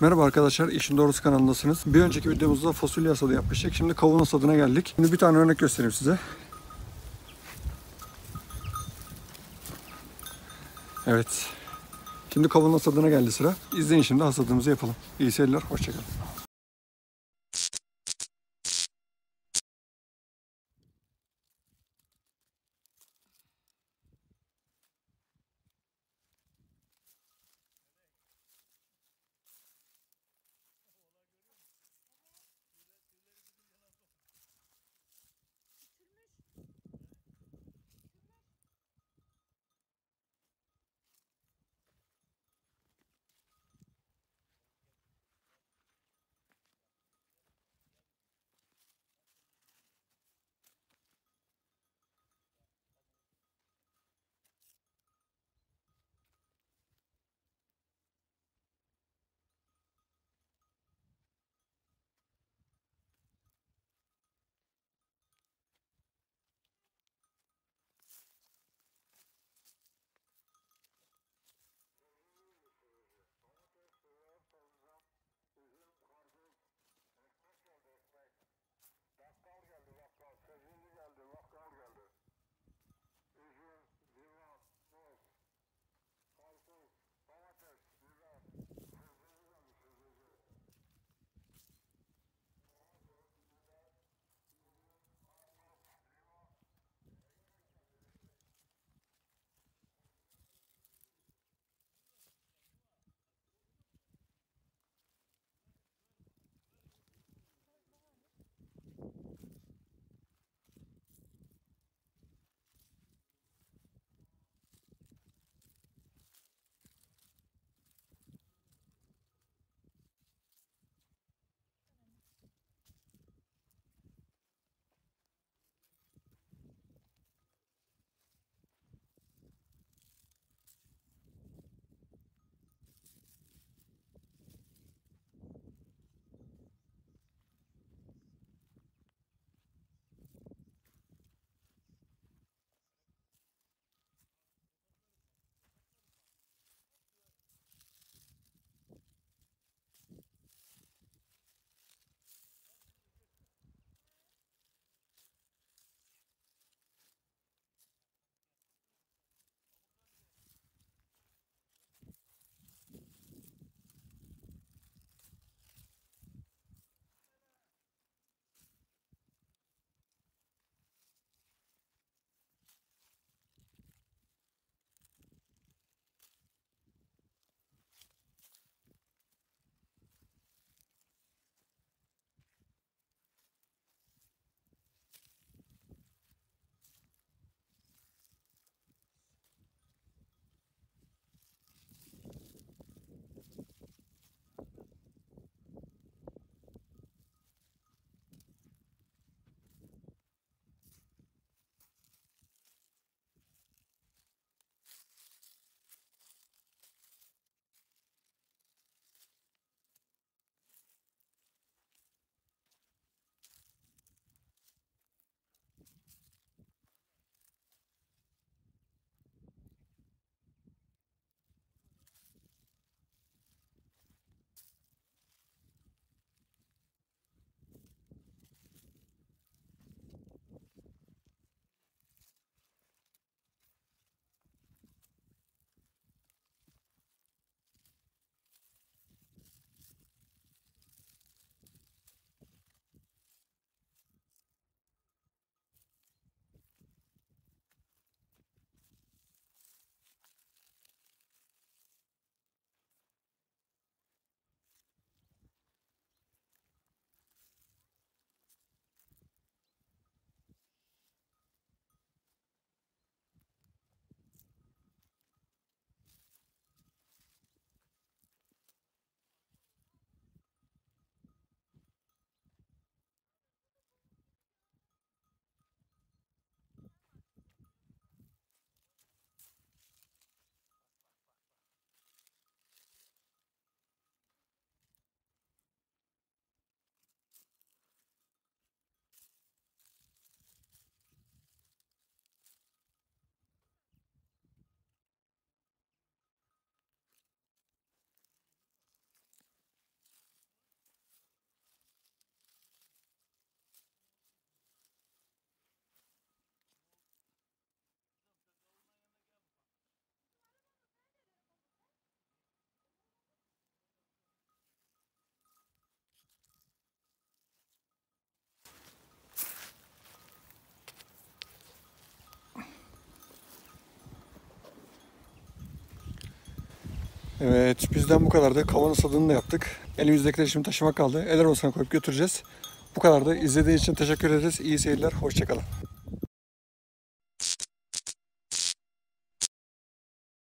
Merhaba arkadaşlar, İşin Doğrusu kanalındasınız. Bir önceki videomuzda fasulye hasadı yapmıştık. Şimdi kavun hasadına geldik. Şimdi bir tane örnek göstereyim size. Evet. Şimdi kavun hasadına geldi sıra. İzleyin şimdi hasadımızı yapalım. İyi seyirler, hoşçakalın. Evet bizden bu kadar da kavanoz tadını da yaptık. Elimizdekileri şimdi taşımak kaldı. Eller olsana koyup götüreceğiz. Bu kadar da izlediğiniz için teşekkür ederiz. İyi seyirler. Hoşçakalın.